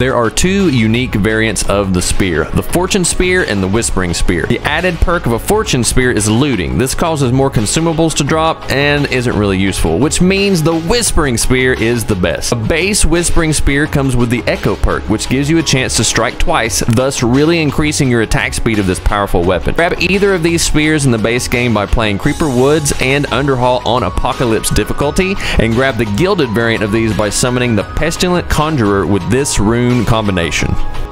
There are two unique variants of the spear, the Fortune Spear and the Whispering Spear. The added perk of a Fortune Spear is looting. This causes more consumables to drop and isn't really useful, which means the Whispering Spear is the best. A base Whispering Spear comes with the Echo perk, which gives you a chance to strike twice, thus really increasing your attack speed of this powerful weapon. Grab either of these spears in the base game by playing Creeper Woods and Underhalls on Apocalypse difficulty, and grab the Gilded variant of these by summoning the Pestilent Conjurer with this rune combination.